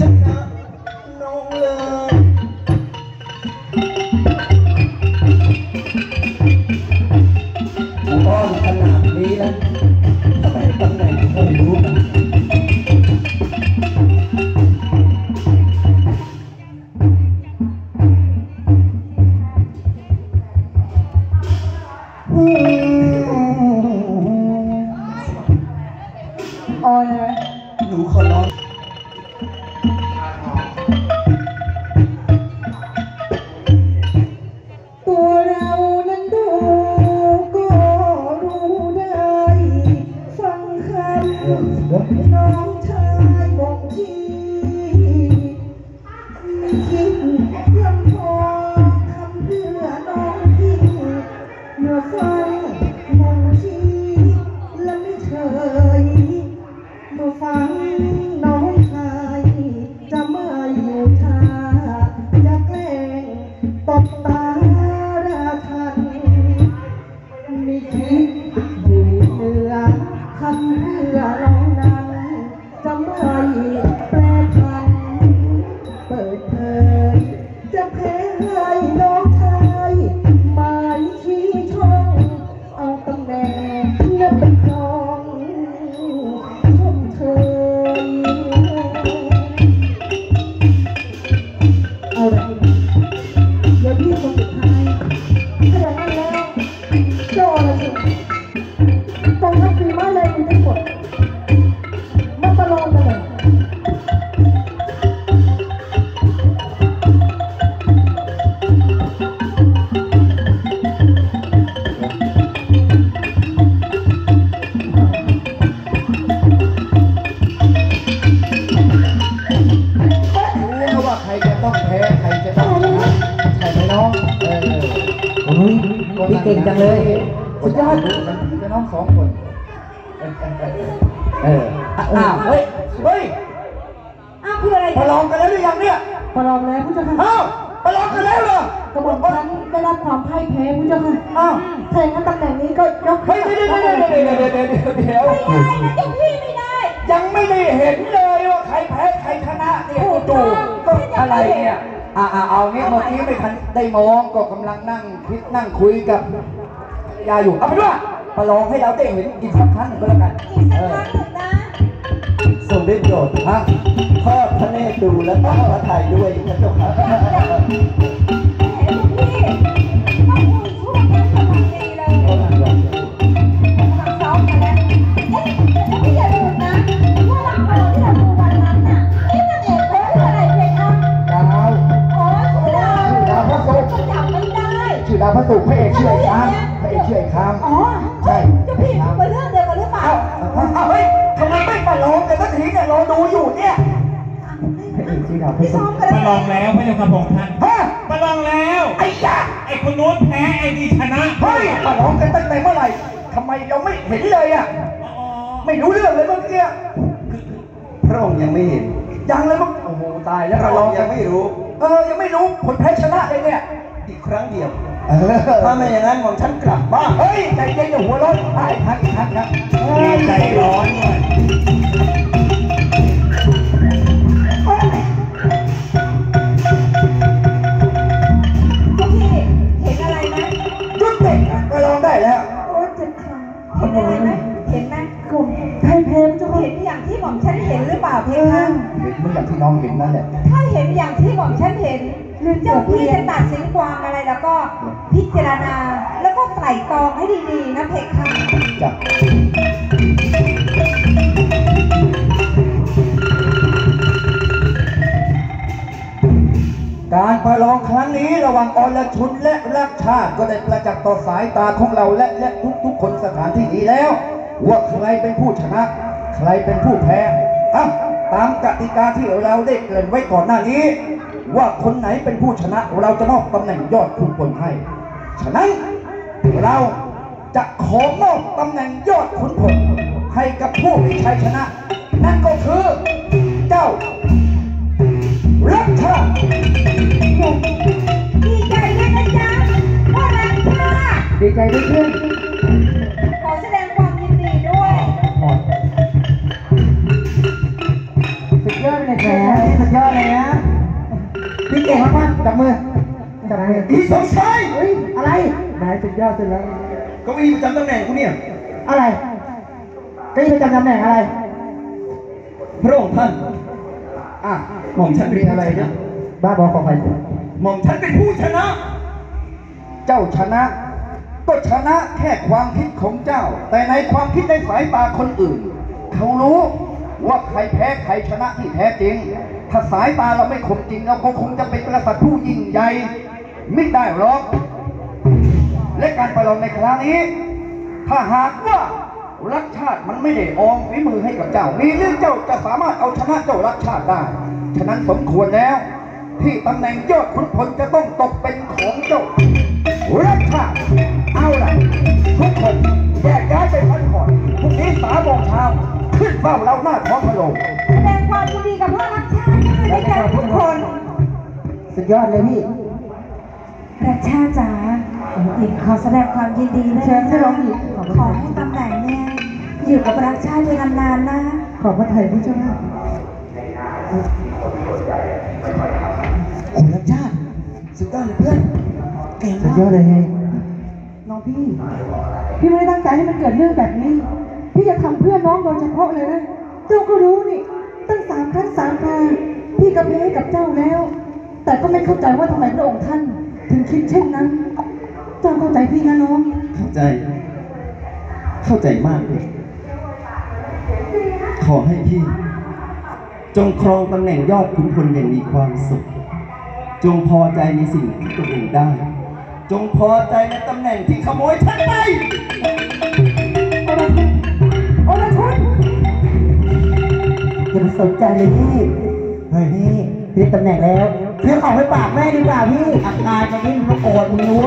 ชนะน้องเลยผมอ้อนขนาดนี้แล้วทำไมตำแหน่งไม่รู้นะออนเลย หนูขอร้อง 네, 알겠습니다. 네, 네, 네. ใครจะใช่ไหมน้องเออโอ้ยพี่เก่งจังเลยสุดยอดมันผีกับน้องสองคนเอออ้าวเฮ้ยเฮ้ยอ้าวคืออะไรประลองกันแล้วหรือยังเนี่ยประลองแล้วผู้เจ้าค่ะอ้าวประลองกันแล้วเหรอกระบอกฉันได้รับความพ่ายแพ้ผู้เจ้าค่ะอ้าวแทนงั้นตำแหน่งนี้ก็ยกให้ไม่ได้ไม่ได้ไม่ได้ไม่ได้ไม่ได้ไม่ได้ไม่ได้ยังไม่ได้เห็นเลยว่าใครแพ้ใครชนะเนี่ยจู่ๆอะไรเนี่ย อ่าเอางี้เมื่อกี้ไม่ทันได้มองก็กำลังนั่งคิดนั่งคุยกับยาอยู่เอาเป็นว่าประลองให้เราได้เห็นอีกสักครั้งหนึ่งก็แล้วกันอีกสักครั้งหนึ่งนะทรงได้โปรดฮะทอดพระเนตรดูและตั้งพระทัยด้วยพระเจ้าค่ะ ดูอยู่เนี่ยพระเอกชื่อดาวพระพี่ศุซ้อกมร์กันมาแล้วลองแล้วพระเจ้าค่ะพระองค์ท่านฮะมาลองแล้ว ไอ้ยาไอ้คนนู้นแพ้ไอ้นี่ชนะเฮ้ยประลองกันตั้งแต่เมื่อไหร่ทำไมเราไม่เห็นเลยอะอ๋อไม่รู้เรื่องเลยเมื่อกี้พระองค์ยังไม่เห็น ยังเลยมั้งโอ้โหตายแล้วพประระลอองงค์กัยันงไม่รู้ เออยังไม่รู้ผลแพ้ชนะเลยเนี่ย อีกครั้งเดียวเออถ้าไม่อย่างนั้นหม่อมฉันกลับบ้านเฮ้ยใจเย็นอย่าหัวร้อนไอ้ทักทักทักมีใจร้อน ติไปลองได้แล้ว โอ้เจ็บขาเห็นอะไรไหมเห็นไหมกลุ่มไทยเพลงเจ้าเห็นอย่างที่หม่อมฉันเห็นหรือเปล่าเพคะเห็นเหมือนอย่างที่น้องเห็นนั่นแหละ ถ้าเห็นอย่างที่หม่อมฉันเห็นเจ้าพี่จะตัดสินความอะไรแล้วก็พิจารณาแล้วก็ไตร่ตรองให้ดีๆนะเพคะจ้ะ การประลองครั้งนี้ระหว่างอรชุนและรักชาติก็ได้ประจักษ์ต่อสายตาของเราและและทุกๆคนสถานที่นี้แล้ว ว่าใครเป็นผู้ชนะ ใครเป็นผู้แพ้อะตามกติกาที่เราได้เกริ่นไว้ก่อนหน้านี้ ว่าคนไหนเป็นผู้ชนะ เราจะมอบตำแหน่งยอดขุนพลให้ ฉะนั้นเราจะขอมอบตำแหน่งยอดขุนพลให้กับผู้มีชัยชนะ นั่นก็คือเจ้ารักชาติ ใจด้วยเพื่อนขอแสดงความยินดีด้วยสุดยอดเลยแหมสุดยอดเลยนะพี่เก่งมากๆจับมือจับมืออีสมชายเฮ้ยอะไรนายสุดยอดสุดแล้วเก้าอี้ประจำตำแหน่งกูเนี่ยอะไรก็ยังประจำตำแหน่งอะไร พระองค์ท่านอะหม่อมฉันเป็นอะไรนะบ้าบอของใครหม่อมฉันเป็นผู้ชนะ เจ้าชนะ ก็ชนะแค่ความคิดของเจ้า แต่ในความคิดในสายตาคนอื่น เขารู้ว่าใครแพ้ใครชนะที่แท้จริง ถ้าสายตาเราไม่คมจริงเราก็คงจะเป็นกษัตริย์ผู้ยิ่งใหญ่ไม่ได้หรอก และการประลองในครั้งนี้ ถ้าหากว่ารักชาติมันไม่ได้ออมฝีมือให้กับเจ้า มีเรื่องเจ้าจะสามารถเอาชนะเจ้ารักชาติได้ ฉะนั้นสมควรแล้ว ที่ตำแหน่งยอดขุนพลจะต้องตกเป็นของเจ้า รักชาติเอาล่ะ ทุกคนแยกย้ายไปพักผ่อนพรุ่งนี้สามโมงเช้าขึ้นเฝ้าเราหน้าท้องพระโรงแสดงความยินดีกับพ่อรักชาติด้วยกันทุกคน สุดยอดเลยพี่รักชาติจ๋าหญิงขอแสดงความยินดีด้วยเชิญนะเชิญน้องหญิงขอให้ตำแหน่งเนี่ยอยู่กับรักชาติไปนานๆนะ ขอบพระไทยพี่เจ้าค่ะโอ้รักชาติสุดยอดเลยเพื่อน เก่งสุดมากยอดเลยน้องพี่ พี่ไม่ได้ตั้งใจให้มันเกิดเรื่องแบบนี้ พี่จะทำเพื่อน้องโดยเฉพาะเลยนะ เจ้าก็รู้นี่ ตั้งสามครั้งสามคราพี่ก็แพ้ให้กับเจ้าแล้ว แต่ก็ไม่เข้าใจว่าทำไมพระองค์ท่าน ถึงคิดเช่นนั้น เจ้าเข้าใจพี่นะน้อง เข้าใจ เข้าใจมากเลยขอให้พี่ จงครองตำแหน่งยอดขุนพลอย่างมีความสุข จงพอใจในสิ่งที่ตัวเองได้ จงพอใจในตำแหน่งที่ขโมยฉันไปโอ้ยชนอย่าไปสนใจเลยพี่เฮ้ยนี่พี่ตำแหน่งแล้วพี่ขอไปปากแม่ดีกว่าพี่อาการตอนนี้มันโกรธมึงรู้